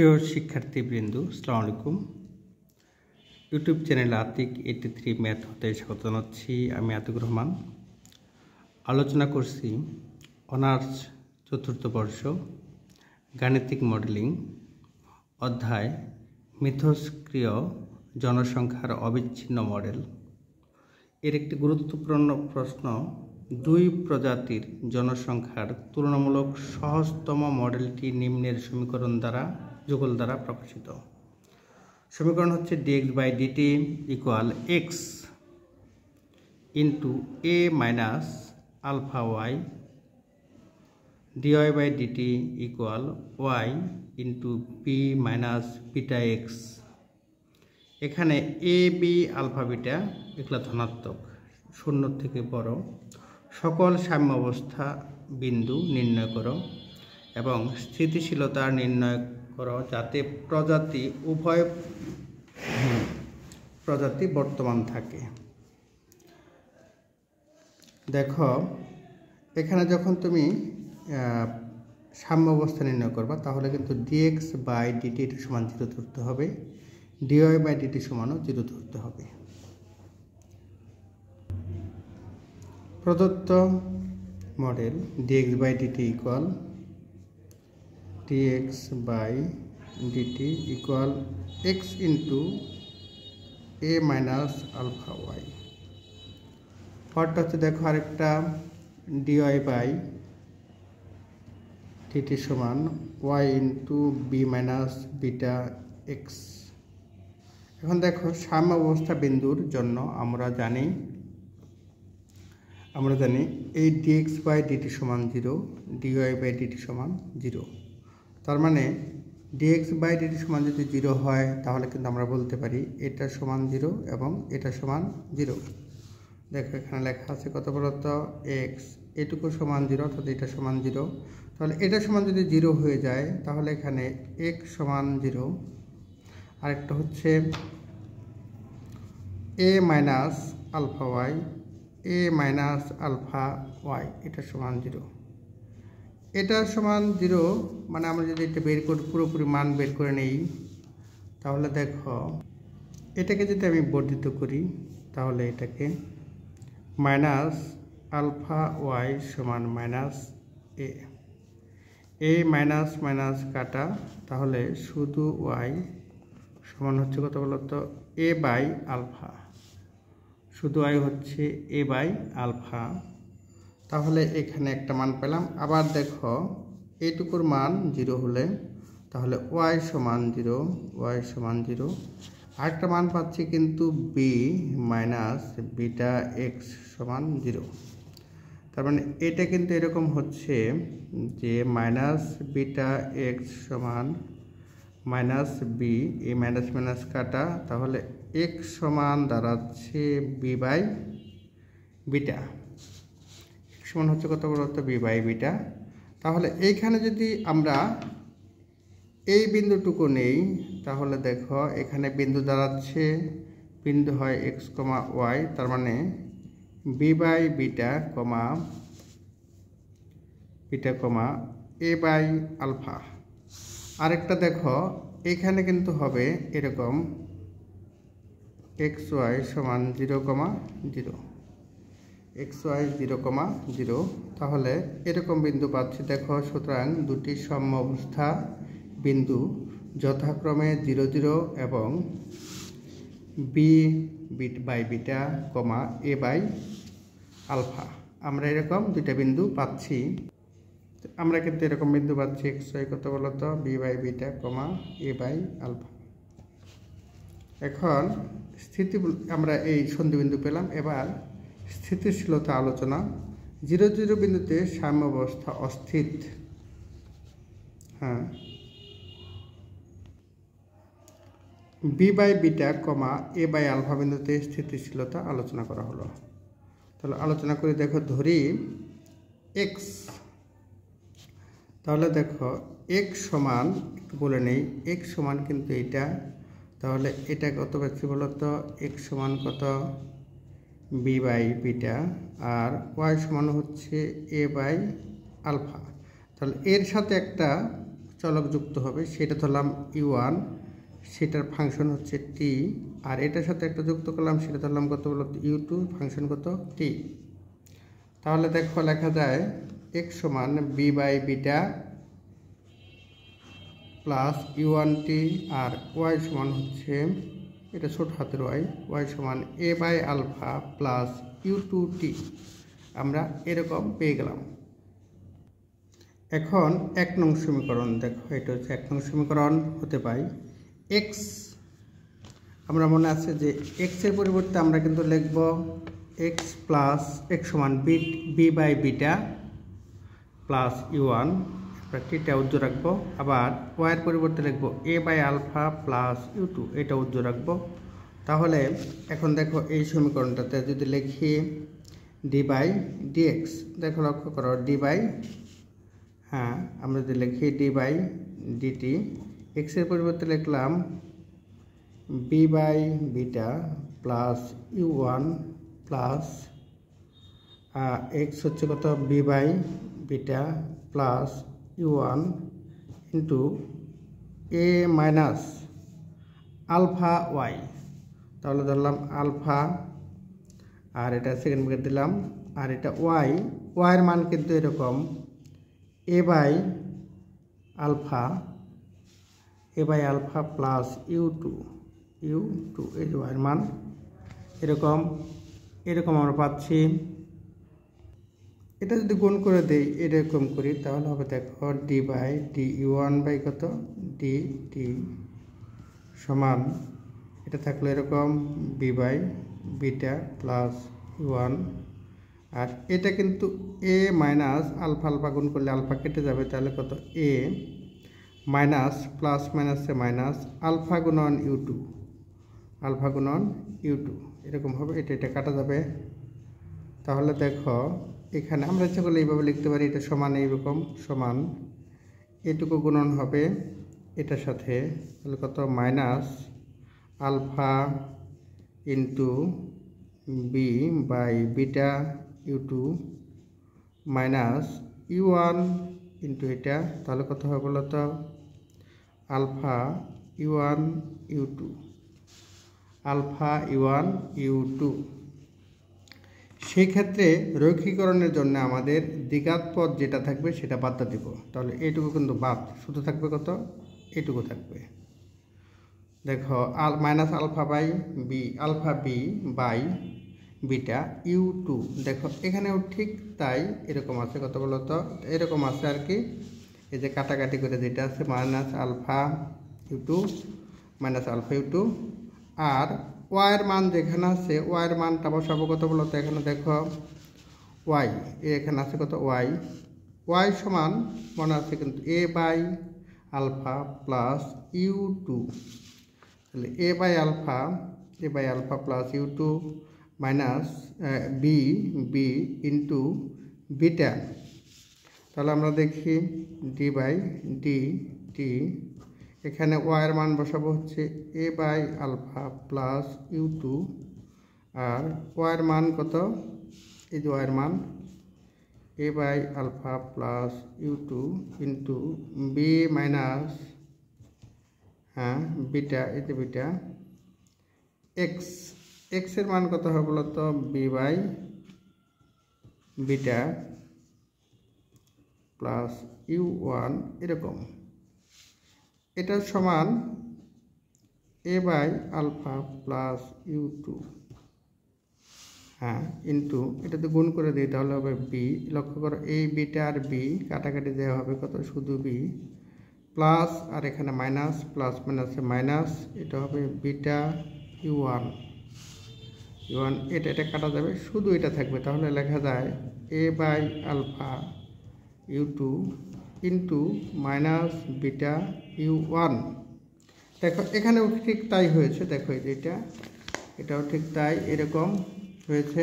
প্রিয় শিক্ষার্থীবৃন্দ সালাম আলাইকুম। YouTube channel Atik eighty three math হতে স্বাগত জানাচ্ছি। আমি আতিক রহমান। আলোচনা করছি অনার্স চতুর্থ বর্ষ, গাণিতিক মডেলিং, অধ্যায় মিথস্ক্রিয় জনসংখ্যার অবিচ্ছিন্ন মডেল। এর একটি গুরুত্বপূর্ণ প্রশ্ন, দুই প্রজাতির জনসংখ্যার তুলনামূলক সহজতম মডেলটি নিম্নের সমীকরণ দ্বারা যুগল দ্বারা প্রকাশিত। সমীকরণ হচ্ছে dx by dt equal x into a minus alpha y dy by dt equal y into b minus beta x এখানে এ বি আলফা বিটা এগুলো ধনাত্মক, শূন্য থেকে বড়। সকল সাম্য অবস্থা বিন্দু নির্ণয় করো এবং স্থিতিশীলতা নির্ণয় করো যাতে প্রজাতি, উভয় প্রজাতি বর্তমান থাকে। দেখো, এখানে যখন তুমি সাম্য অবস্থা নির্ণয় করবা, তাহলে কিন্তু ডিএক্স বাই ডিটি সমান জিরো ধরতে হবে। ডিওয়াই বাই ডিটি সমানও জিরো ধরতে হবে। প্রদত্ত model dx by dt equal dx by dt equal x into a minus alpha y পরটা হচ্ছে দেখো আরেকটা ডিওয়াই বাই ডিটি সমান y into b minus beta x এখন দেখো সাম্য অবস্থা বিন্দুর জন্য আমরা জানি আমরা জানি এই ডিএক্স বাই ডিটি সমান জিরো ডিওয়াই বাই ডিটি সমান জিরো তার মানে ডিএক্স বাই ডিটি সমান যদি জিরো হয়, তাহলে কিন্তু আমরা বলতে পারি এটা সমান জিরো এবং এটা সমান জিরো দেখো, এখানে লেখা আছে কত বলতো? এক্স এটুকু সমান জিরো অর্থাৎ এটা সমান জিরো তাহলে এটা সমান যদি জিরো হয়ে যায়, তাহলে এখানে এক্স সমান জিরো আরেকটা হচ্ছে a minus alpha y a minus alpha y এটা সমান জিরো এটা সমান জিরো মানে আমরা যদি এটা বের করি, পুরোপুরি মান বের করে নেই, তাহলে দেখো, এটাকে যদি আমি বর্ধিত করি, তাহলে এটাকে মাইনাস আলফা ওয়াই সমান minus a. A minus minus কাটা, তাহলে শুধু ওয়াই সমান হচ্ছে কত বলতো এ বাই আলফা। শুধু আই হচ্ছে এ বাই আলফা। তাহলে এখানে একটা মান পেলাম। আবার দেখো, এইটুকুর মান জিরো হলে, তাহলে ওয়াই সমান জিরো, ওয়াই সমান জিরো। আরেকটা মান পাচ্ছি কিন্তু বি মাইনাস বিটা এক্স সমান জিরো। তার মানে এটা কিন্তু এরকম হচ্ছে যে মাইনাস বিটা এক্স সমান মাইনাস বি এই মাইনাস মাইনাস কাটা, তাহলে এক্স সমান দাঁড়াচ্ছে বি বাই বিটা। সমান হচ্ছে কত বড় হতো বি বাই বিটা। তাহলে এইখানে যদি আমরা এই বিন্দুটুকু নেই, তাহলে দেখো এখানে বিন্দু দাঁড়াচ্ছে, বিন্দু হয় এক্স কমা ওয়াই তার মানে b by beta, comma beta, comma, a by alpha. আরেকটা দেখো, এখানে কিন্তু হবে এরকম এক্স ওয়াই সমান zero, comma, zero. X y zero comma zero তাহলে এরকম বিন্দু পাচ্ছি, দেখো, সুতরাং দুটি সাম্য অবস্থা বিন্দু যথাক্রমে জিরো জিরো এবং b bit by beta comma a by alpha আমরা এরকম দুইটা বিন্দু পাচ্ছি। আমরা কিন্তু এরকম বিন্দু পাচ্ছি এক্স ওয়াই কত বলতো? B by beta comma a by alpha এখন স্থিতি আমরা এই সন্ধিবিন্দু পেলাম, এবার স্থিতিশীলতা আলোচনা জিরো জিরো বিন্দুতে সাম্য অবস্থা অস্থির হ্যাঁ। B by beta comma a by alpha বিন্দুতে স্থিতিশীলতা আলোচনা করা হলো। তাহলে আলোচনা করে দেখো ধরি এক্স তাহলে দেখো এক সমান, একটু বলে নেই এক সমান কিন্তু এটা তাহলে এটা কত পাচ্ছি বলতো? এক সমান কত? বি বাই বিটা আর ওয়াই সমান হচ্ছে এ বাই আলফা। তাহলে এর সাথে একটা চলক যুক্ত হবে, সেটা ধরলাম ইউ ওয়ান সেটার ফাংশন হচ্ছে টি আর এটার সাথে একটা যুক্ত করলাম, সেটা ধরলাম কত বলো ইউ টু ফাংশন কত টি তাহলে দেখো লেখা যায় এক্স সমান b by beta plus u one t R Y সমান হচ্ছে এটা ছোট হাতের ওয়াই ওয়াই সমান a by alpha plus u two t আমরা এরকম পেয়ে গেলাম। এখন এক নং সমীকরণ, দেখো, এটা হচ্ছে এক নং সমীকরণ, হতে পাই এক্স আমরা মনে আছে যে এক্সের পরিবর্তে আমরা কিন্তু লিখব এক্স প্লাস এক্স সমান b b by beta plus u one টিটা উজ্জ্ব রাখব। আবার ওয়াইয়ের পরিবর্তে লিখব a by alpha plus u two এটা উজ্জ্ব রাখব। তাহলে এখন দেখো এই সমীকরণটাতে যদি লিখি ডি বাই ডিএক্স দেখো লক্ষ্য করো ডি বাই হ্যাঁ আমরা যদি লিখি ডি বাই ডিটি এক্সের পরিবর্তে লিখলাম B by beta plus U one plus X হচ্ছে কত? B by beta plus one into A minus alpha Y. তাহলে ধরলাম আলফা, আর এটা সেকেন্ড ব্রেকেট দিলাম, আর এটা ওয়াই। ওয়াইয়ের মান কিন্তু এরকম, A by alpha, A by alpha plus U two U two, এই ওয়াইয়ের মান। এরকম এরকম আমরা পাচ্ছি। এটা যদি গুণ করে দেই এরকম করি, তাহলে হবে দেখো D by D U one by কত? ডি টি সমান, এটা থাকল এরকম B by beta plus one আর এটা কিন্তু এ মাইনাস আলফা আলফা গুণ করলে আলফা কেটে যাবে, তাহলে কত? এ মাইনাস প্লাস মাইনাসে মাইনাস আলফা গুণন ইউ টু আলফা গুণন ইউ টু এরকম হবে, এটা এটা কাটা যাবে। তাহলে দেখো এখানে আমরা ইচ্ছা করলে এইভাবে লিখতে পারি, এটা সমান এইরকম, সমান। এটুকু গুণন হবে এটার সাথে। তাহলে কত? Minus alpha into B by beta U two minus U one into এটা। তাহলে কত হবে বলো তো? Alpha U one U two alpha U one U two সেই ক্ষেত্রে রৈখিকরণের জন্য আমাদের দ্বিঘাত পদ যেটা থাকবে সেটা বাদটা দিব। তাহলে এইটুকু কিন্তু বাদ। শুধু থাকবে কত? এটুকু থাকবে। দেখো, আল, minus alpha by B, alpha B by beta U two. দেখো, এখানেও ঠিক তাই এরকম আছে। কত বলো তো? এরকম আছে আর কি। এই যে কাটাকাটি করে যেটা আছে, minus alpha U two, minus alpha U two. আর ওয়াইয়ের মান যেখানে আছে, ওয়াইয়ের মানটা বসাবো কত বলো তো এখানে দেখো, ওয়াই এখানে আছে কত, ওয়াই। ওয়াই সমান মনে আছে কিন্তু A by alpha plus U two. তাহলে A by alpha, A by alpha plus U two minus B B into beta. তাহলে আমরা দেখি, ডি বাই ডি টি এখানে ওয়াইয়ের মান বসাবো হচ্ছে A by alpha plus U two আর ওয়াইয়ের মান কত? এই যে ওয়াইয়ের মান। A by alpha plus U two into B minus হ্যাঁ বিটা যে বিটা এক্স এক্সের মান কত হবে বলতো? B by beta plus U one এরকম। এটার সমান A by alpha plus U two হ্যাঁ ইন্টু এটাতে গুণ করে দিই, তাহলে হবে বি লক্ষ্য করো এই বিটা আর বি কাটাকাটি দেওয়া হবে কত? শুধু বি প্লাস আর এখানে মাইনাস প্লাস মাইনাসে মাইনাস এটা হবে beta U one U one এটা এটা কাটা যাবে, শুধু এটা থাকবে। তাহলে লেখা যায় A by alpha U two into minus beta U one দেখো, এখানেও ঠিক তাই হয়েছে। দেখো এটা, এটাও ঠিক তাই, এরকম হয়েছে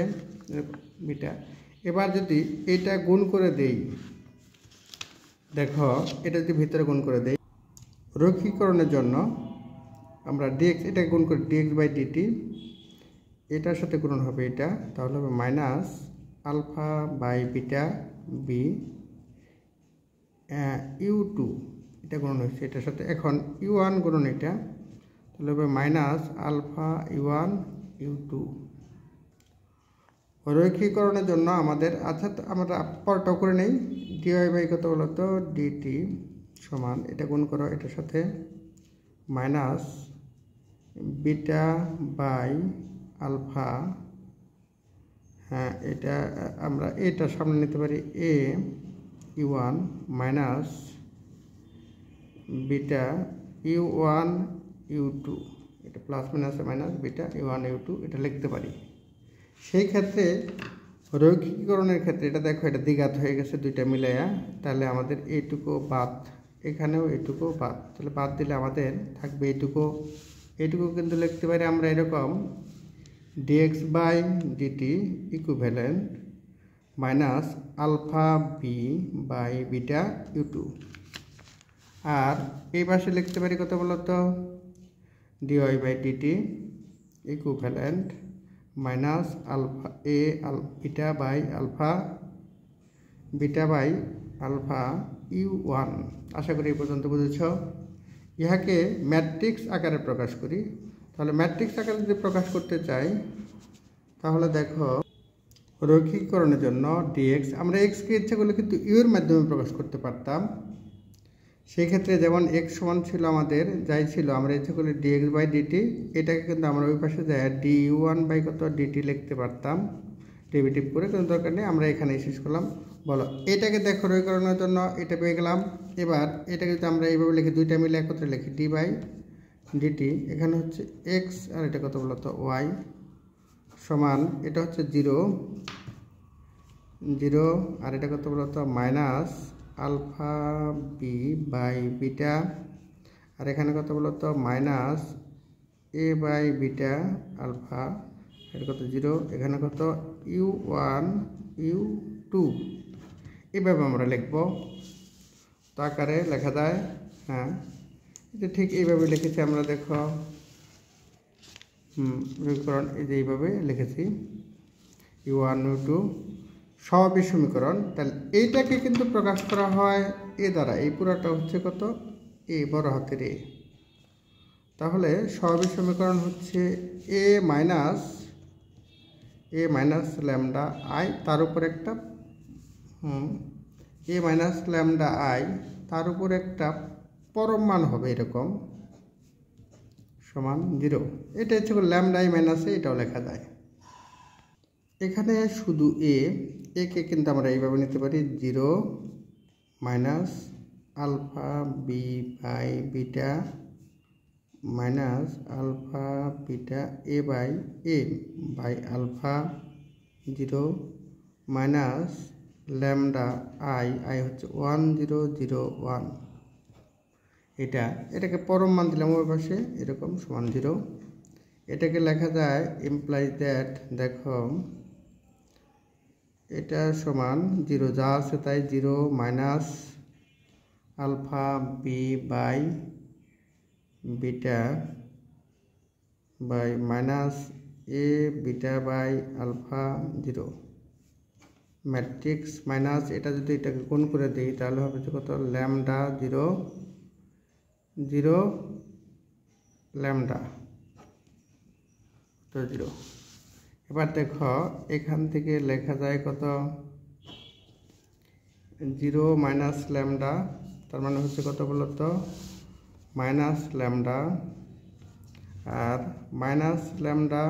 বিটা এবার যদি এটা গুণ করে দেই, দেখো, এটা যদি ভিতরে গুণ করে দেই রৈখিকরণের জন্য আমরা ডিএক্স এটা গুণ করি ডিএক্স বাই ডিটি এটার সাথে গুণন হবে এটা, তাহলে হবে minus alpha by beta B U two এটা গুণন হয়েছে, এটার সাথে এখন ইউ ওয়ান গুণন এটা, তাহলে হবে minus alpha U one U two রৈখিকরণের জন্য আমাদের আচ্ছা আমরা পরটাও করে নেই ডিওয়াই বাই কত বলতো ডিটি সমান, এটা গুণ করো এটার সাথে মাইনাস বিটা বাই আলফা হ্যাঁ এটা আমরা, এটা সামনে নিতে পারি A U one minus beta U one U two এটা plus minus minus beta U one U two এটা লিখতে পারি। সেই ক্ষেত্রে রৈখিকরণের ক্ষেত্রে, এটা দেখো, এটা দ্বিঘাত হয়ে গেছে দুইটা মিলাইয়া, তাহলে আমাদের এইটুকু বাদ, এখানেও এইটুকু বাদ। তাহলে বাদ দিলে আমাদের থাকবে এইটুকু। এইটুকু কিন্তু লিখতে পারি আমরা এরকম DX by DT equivalent minus alpha B by beta U আর এই পাশে লিখতে পারি কত বলতো? DY by DT equivalent minus alpha A Al beta by alpha, beta by alpha U one আশা করি এই পর্যন্ত বুঝেছ। ইহাকে ম্যাট্রিক্স আকারে প্রকাশ করি। তাহলে ম্যাট্রিক্স আকারে যদি প্রকাশ করতে চাই, তাহলে দেখো রৈখিকরণের জন্য ডিএক্স আমরা এক্সকে ইচ্ছা করলে কিন্তু ইউ এর মাধ্যমে প্রকাশ করতে পারতাম। সেই ক্ষেত্রে যেমন এক্স সমান ছিল আমাদের, যাই ছিল, আমরা ইচ্ছে করলে ডিএক্স বাই ডিটি এটাকে কিন্তু আমরা ওই পাশে যাই ডি ওয়ান বাই কত ডিটি লিখতে পারতাম। ডেবিটিভ করে কোনো দরকার নেই, আমরা এখানে শেষ করলাম। বলো, এটাকে দেখো রৈকরণের জন্য, এটা পেয়ে গেলাম। এবার এটাকে যদি আমরা এইভাবে লিখি, দুইটা মিলে একত্রে লিখি ডি বাই ডিটি এখানে হচ্ছে এক্স আর এটা কত বলতো ওয়াই সমান, এটা হচ্ছে জিরো জিরো, আর এটা কত বলতো minus alpha B by beta, আর এখানে কত বলতো minus A by beta alpha, এটা কত? জিরো, এখানে কত? U one, U two. এভাবে আমরা লিখব। তো লেখা যায় হ্যাঁ। ঠিক এইভাবে লিখেছি আমরা, দেখো। সমীকরণ এই যে এইভাবে লিখেছি। ইউ ওয়ান ইউ টু স্বাভাবিক সমীকরণ। তাহলে এইটাকে কিন্তু প্রকাশ করা হয় এ দ্বারা। এই পুরাটা হচ্ছে কত? এ, বড় হাতের এ। তাহলে স্বাভাবিক সমীকরণ হচ্ছে A minus A minus lambda I, তার উপর একটা এ মাইনাস ল্যামডা আই, তার উপর একটা পরম মান হবে এরকম। সমান জিরো। এটা হচ্ছে ল্যামডাই মাইনাসে এটাও লেখা যায়। এখানে শুধু এ একে কিন্তু আমরা এইভাবে নিতে পারি, zero minus alpha B by beta minus alpha beta A by A by alpha zero minus lambda I I হচ্ছে ওয়ান জিরো জিরো ওয়ান এটা, এটাকে পরম মান দিলাম ওই পাশে, এরকম সমান জিরো এটাকে লেখা যায় ইমপ্লাই দ্যাট দেখো, এটা সমান জিরো যা আছে তাই zero minus alpha B by beta by minus A beta by alpha zero matrix minus এটা যদি এটাকে গুণ করে দিই, তাহলে হবে যে কত? Lambda zero zero lambda. তো জিরো। এবার দেখো, এখান থেকে লেখা যায় কত? জিরো মাইনাস ল্যামডা, তার মানে হচ্ছে কত বলতো মাইনাস ল্যামডা। আর minus lambda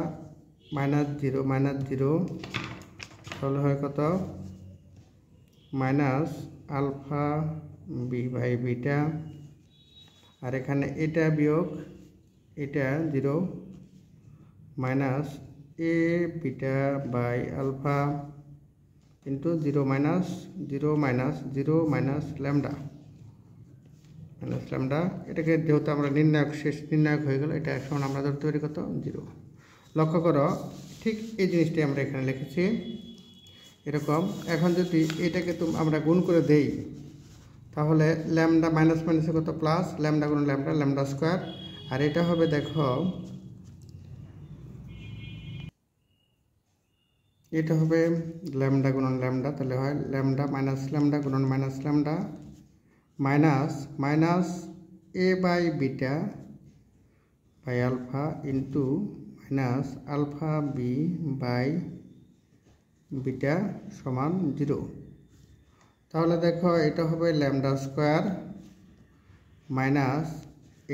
minus zero minus zero, তাহলে হয় কত? Minus alpha B by beta. আর এখানে এটা বিয়োগ, এটা zero minus A beta by alpha into zero minus zero minus zero minus lambda. Minus lambda, এটাকে যেহেতু আমরা নির্ণায়ক, শেষ নির্ণায়ক হয়ে গেল, এটা এখন আমরা ধরতে পারি কত? জিরো। লক্ষ্য করো, ঠিক এই জিনিসটাই আমরা এখানে লিখেছি। এরকম, এখন যদি এটাকে আমরা গুণ করে দেই তাহলে ল্যামডা মাইনাস মাইনাসে কত? প্লাস ল্যামডা গুণ ল্যামডা ল্যামডা স্কোয়ার। আর এটা হবে দেখো, এটা হবে ল্যামডা গুণন ল্যামডা, তাহলে হয় ল্যামডা মাইনাস ল্যামডা গুণন minus lambda minus minus A by beta by alpha into minus alpha B by beta সমান জিরো। তাহলে দেখো এটা হবে ল্যামডা স্কোয়ার মাইনাস,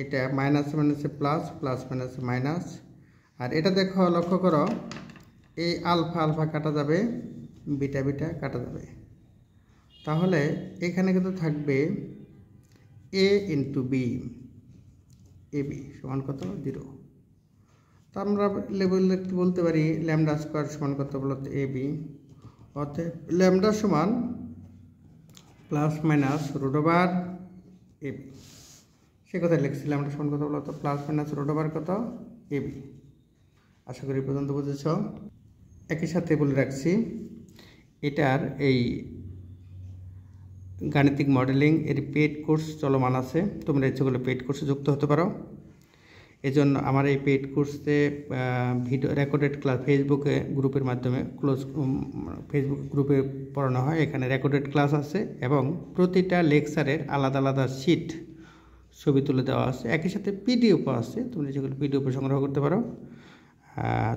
এটা মাইনাস মাইনাসে প্লাস প্লাস মাইনাসে মাইনাস। আর এটা দেখো, লক্ষ্য করো, এই আলফা আলফা কাটা যাবে, বিটা বিটা কাটা যাবে। তাহলে এখানে কিন্তু থাকবে A into B, A B সমান কত? জিরো। তো আমরা লেবেল বলতে পারি, ল্যামডা স্কোয়ার সমান কত বলতে? A B. অর্থাৎ ল্যামডা সমান plus minus root over A B. সে কথা লিখছিলাম ল্যামডা সমান কথা বলতো প্লাস মাইনাস ওভার কত? এবি আশা করি পর্যন্ত বুঝেছ। একই সাথে বলে রাখছি, এটার এই গাণিতিক মডেলিং এর পেড কোর্স চলমান আছে। তোমরা ইচ্ছে করলে পেড কোর্সে যুক্ত হতে পারো। এজন্য আমার এই পেড কোর্সে ভিডিও রেকর্ডেড ক্লাস ফেসবুকে গ্রুপের মাধ্যমে ক্লোজ ফেসবুক গ্রুপে পড়ানো হয়। এখানে রেকর্ডেড ক্লাস আছে এবং প্রতিটা লেকচারের আলাদা আলাদা শিট ছবি তুলে দেওয়া আছে। একই সাথে পিডিএফও আছে। তোমরা যেগুলো পিডিএফ সংগ্রহ করতে পারো।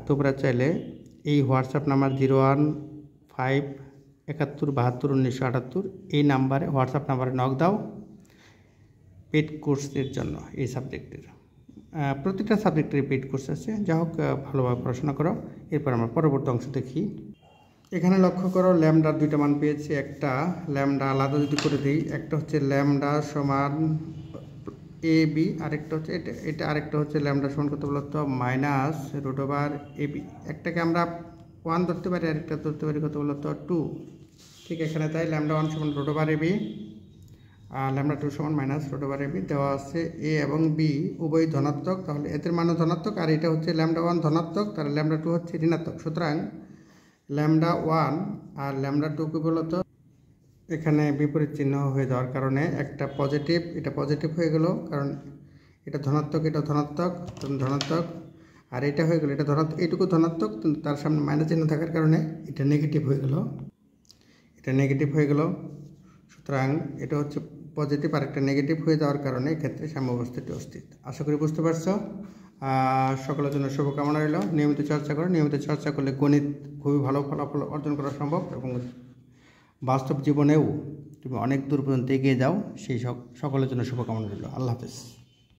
তোমরা চাইলে এই WhatsApp number zero one five একাত্তর বাহাত্তর উনিশশো আটাত্তর, এই নাম্বারে হোয়াটসঅ্যাপ নাম্বারে নক দাও। পেড কোর্সের জন্য, এই সাবজেক্টের প্রতিটা সাবজেক্টের পেড কোর্স আছে। যা হোক ভালোভাবে পড়াশোনা করো। এরপর আমরা পরবর্তী অংশ দেখি। এখানে লক্ষ্য করো ল্যামডার দুইটা মান পেয়েছি। একটা ল্যামডা আলাদা যদি করে দিই, একটা হচ্ছে ল্যামডা সমান এ বি আরেকটা হচ্ছে এটা এটা আরেকটা হচ্ছে ল্যামডা সমান কত বলতো minus root over A B একটাকে আমরা ওয়ান ধরতে পারি, আরেকটা ধরতে পারি কত বলতো টু ঠিক এখানে তাই ল্যামডা ওয়ান সমান root over A B lambda two সমান minus root over A B দেওয়া আছে এ এবং বি উভয় ধনাত্মক। তাহলে এদের মানও ধনাত্মক আর এটা হচ্ছে ল্যামডা ওয়ান ধনাত্মক, তাহলে ল্যামডা টু হচ্ছে ঋণাত্মক। সুতরাং ল্যামডা ওয়ান আর ল্যামডা টু কি বলতো? এখানে বিপরীত চিহ্ন হয়ে যাওয়ার কারণে একটা পজিটিভ, এটা পজিটিভ হয়ে গেল, কারণ এটা ধনাত্মক এটা ধনাত্মক ধনাত্মক। আর এটা হয়ে গেল, এটা ধনাত্মক, এইটুকু ধনাত্মক তার সামনে মাইনাস চিহ্ন থাকার কারণে এটা নেগেটিভ হয়ে গেল। এটা নেগেটিভ হয়ে গেল। সুতরাং এটা হচ্ছে পজিটিভ আর একটা নেগেটিভ হয়ে যাওয়ার কারণে এক্ষেত্রে সাম্যাবস্থাটি অস্তিত আশা করি বুঝতে পারছ? সকলের জন্য শুভকামনা রইল। নিয়মিত চর্চা করো। নিয়মিত চর্চা করলে গণিত খুবই ভালো ফলাফল অর্জন করা সম্ভব এবং বাস্তব জীবনেও তুমি অনেক দূর পর্যন্ত এগিয়ে যাও। সেই সকলের জন্য শুভকামনা রইল। আল্লাহ হাফেজ।